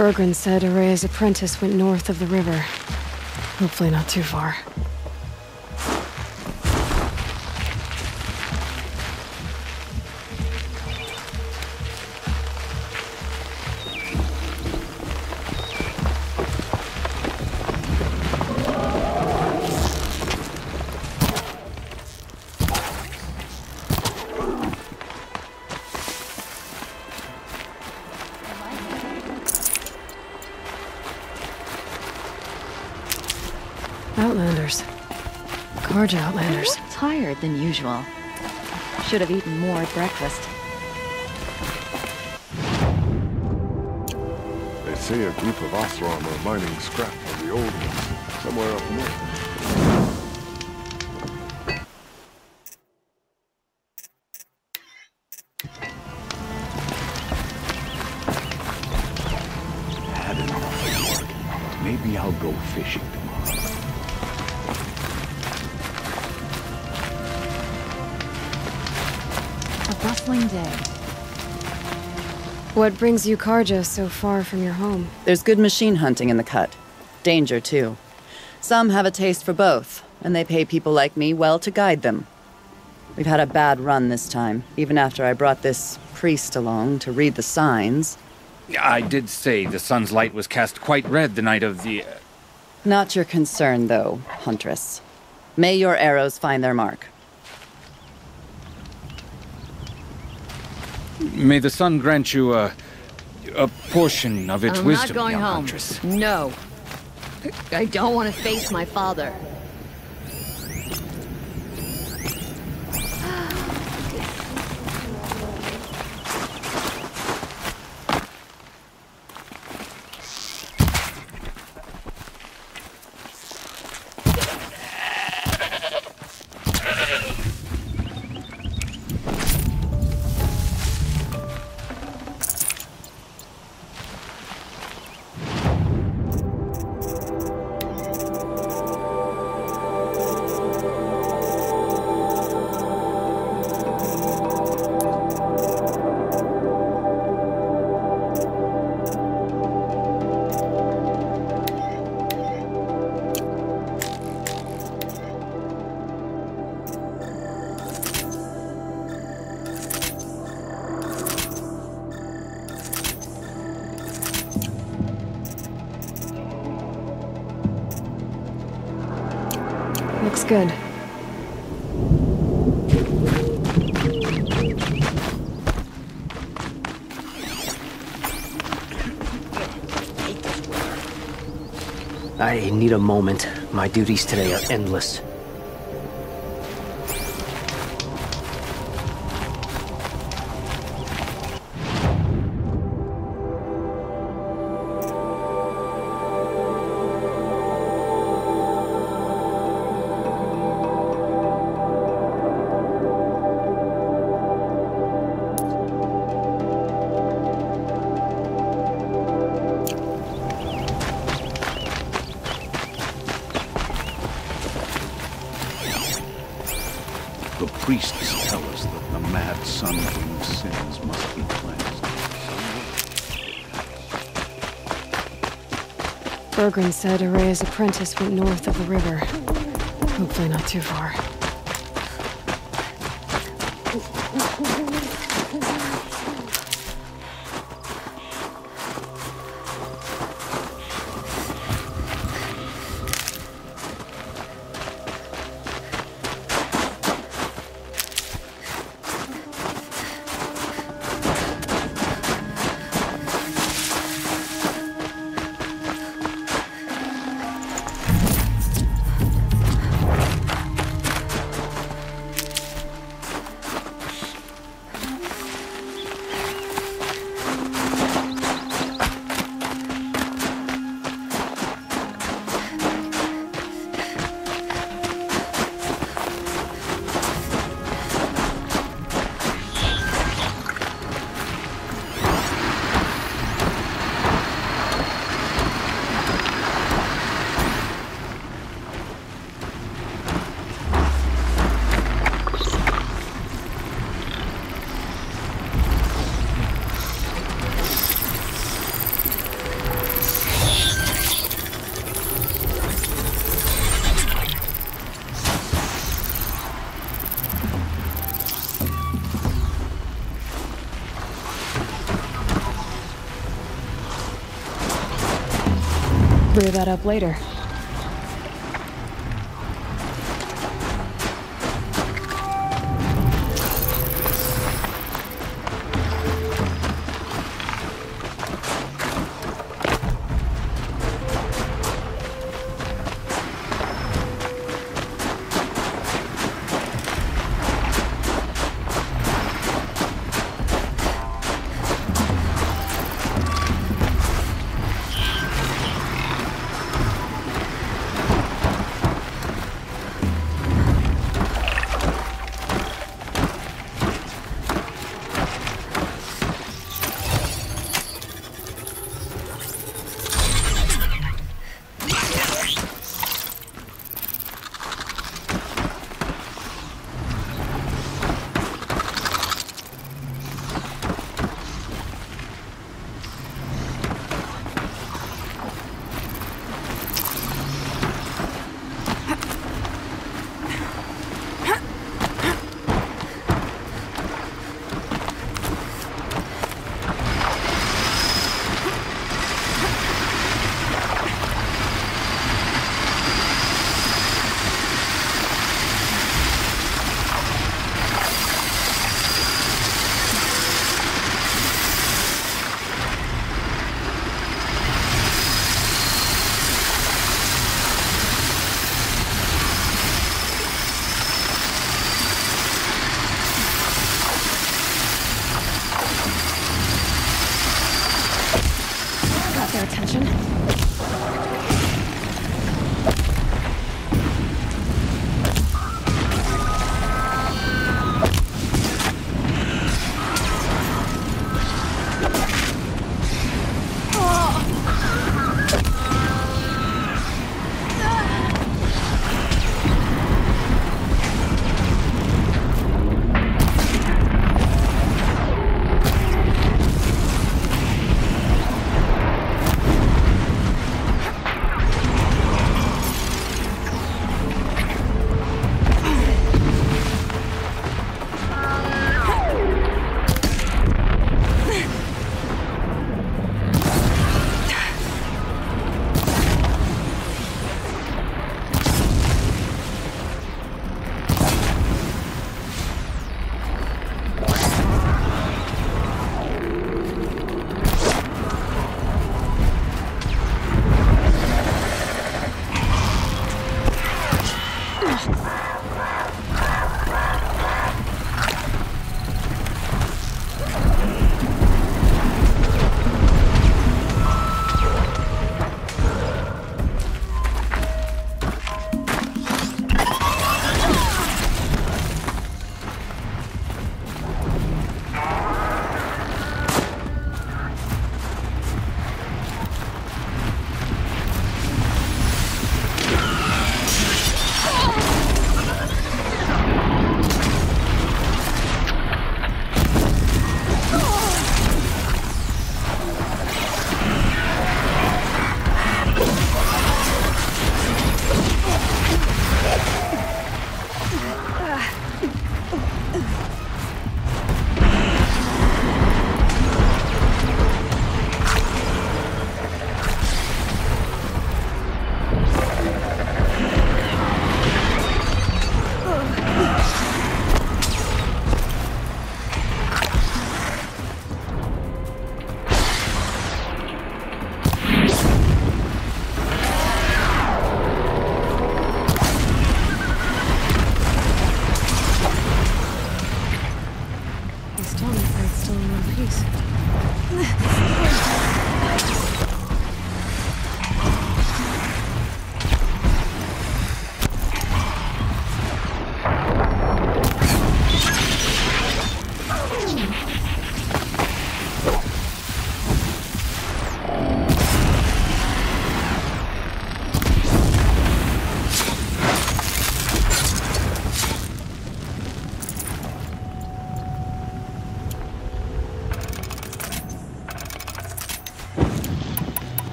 Bergren said Araya's apprentice went north of the river. Hopefully not too far. Carja Outlanders. Tired than usual. Should have eaten more at breakfast. They say a group of Oseram are mining scrap from the old ones, somewhere up north. Had enough. Maybe I'll go fishing What brings you Carja so far from your home? There's good machine hunting in the cut. Danger, too. Some have a taste for both, and they pay people like me well to guide them. We've had a bad run this time, even after I brought this priest along to read the signs. I did say the sun's light was cast quite red the night of the. uh, Not your concern, though, Huntress. May your arrows find their mark. May the sun grant you a. a portion of its I'm wisdom, not going young home. Huntress. No. I don't want to face my father. Good. I need a moment. My duties today are endless. Bergren said Araya's apprentice went north of the river. Hopefully not too far. Brew that up later. Got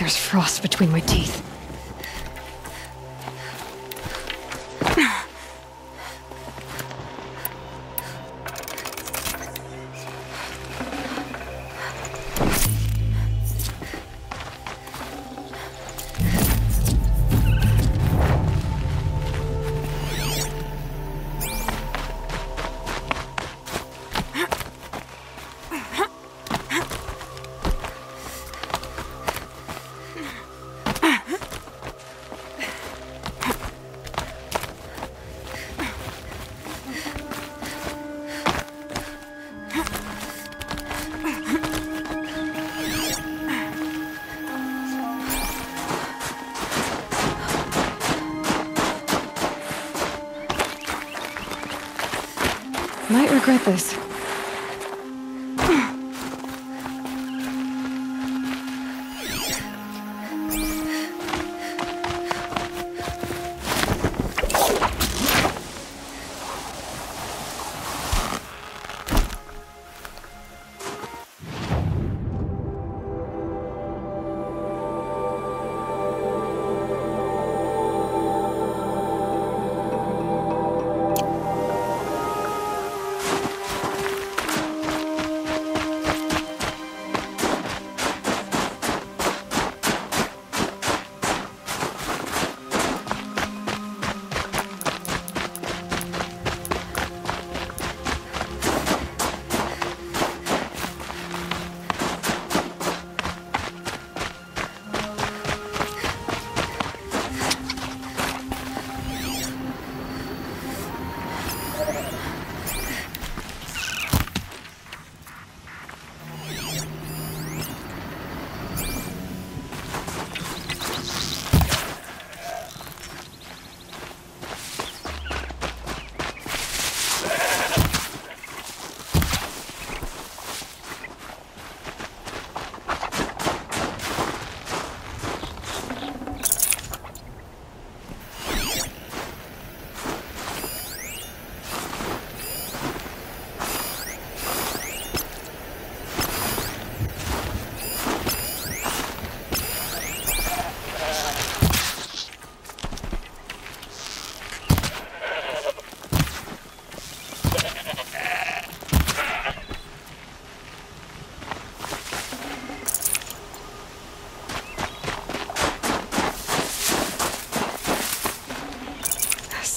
There's frost between my teeth. Regret this.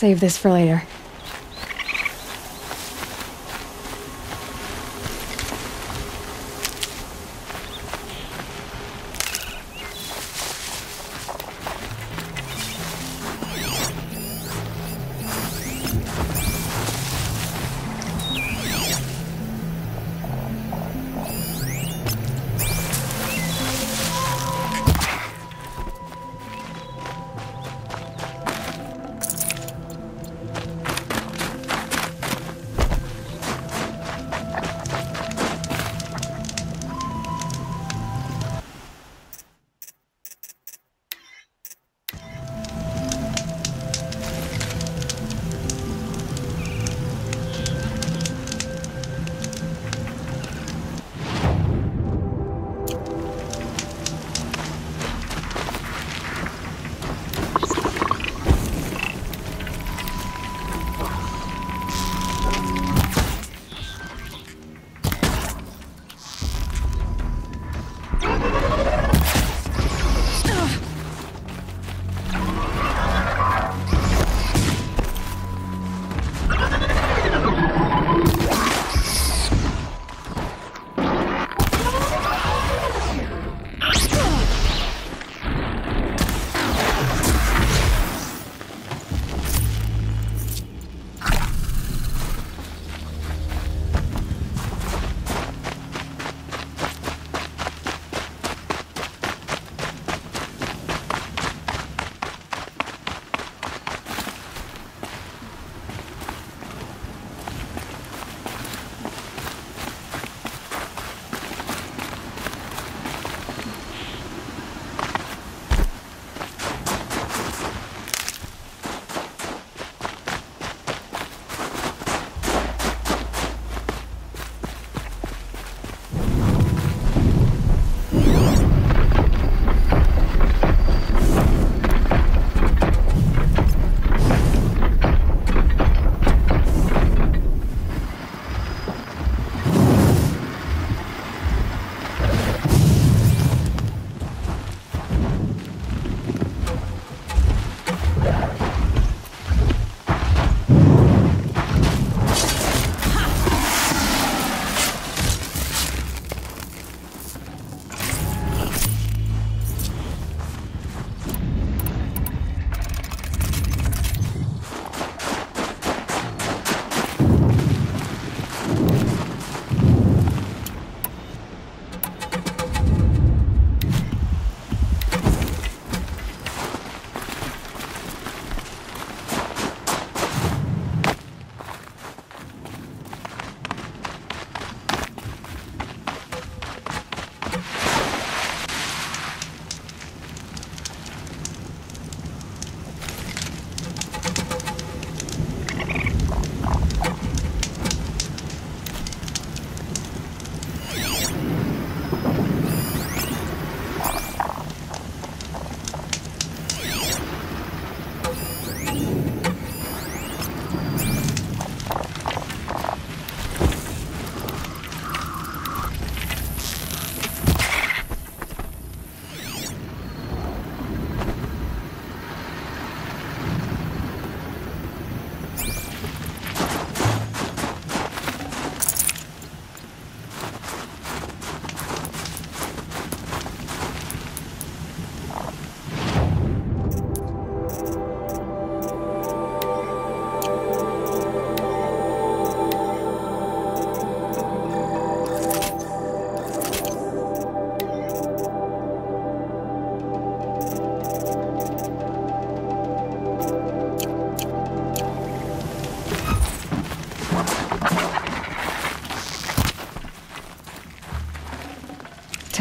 Save this for later.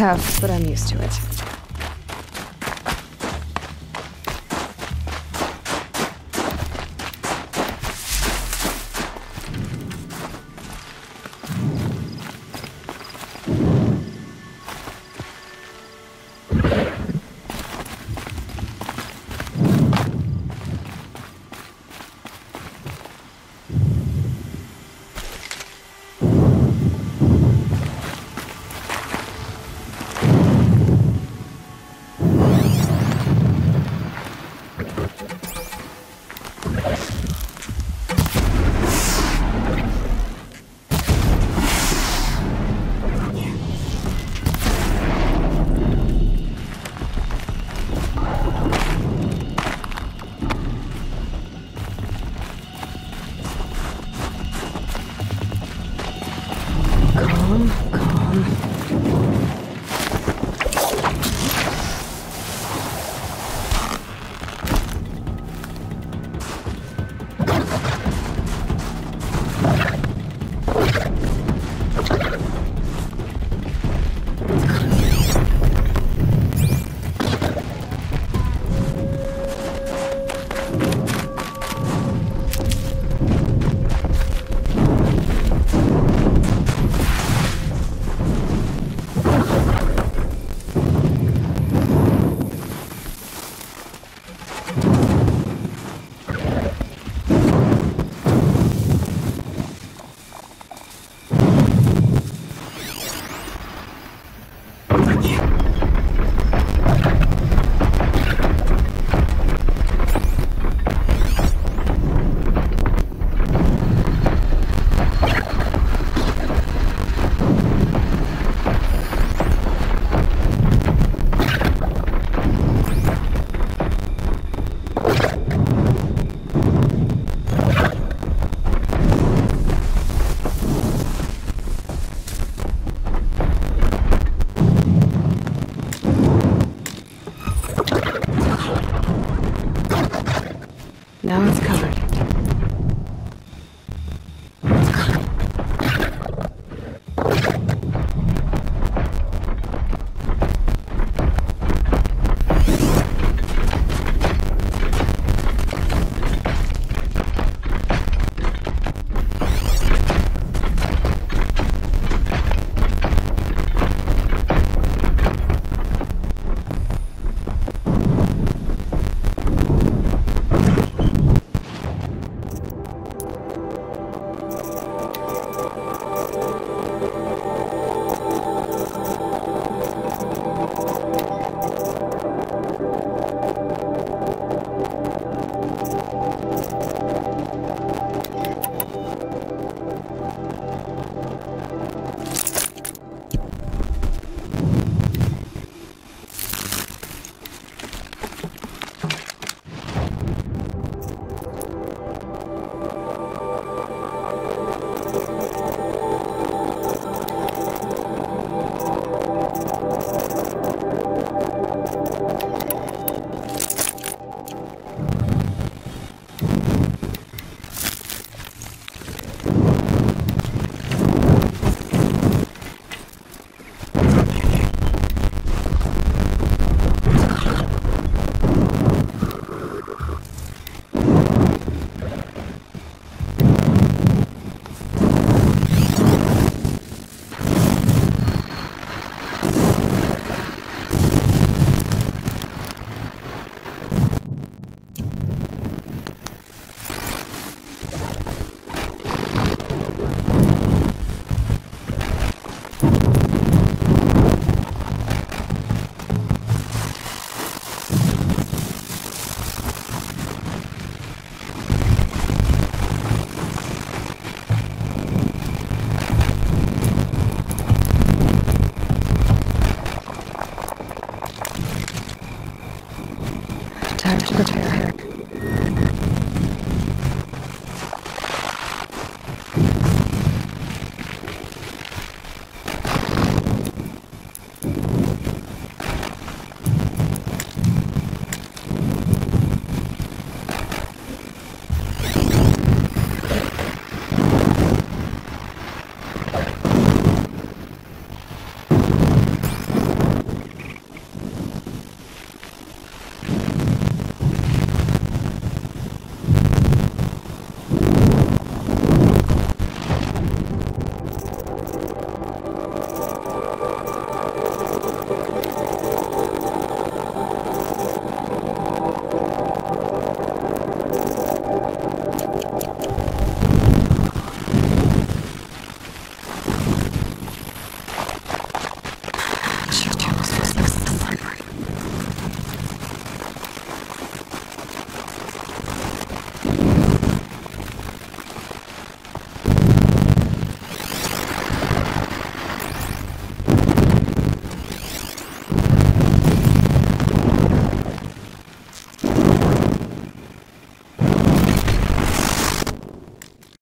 Tough, but I'm used to it.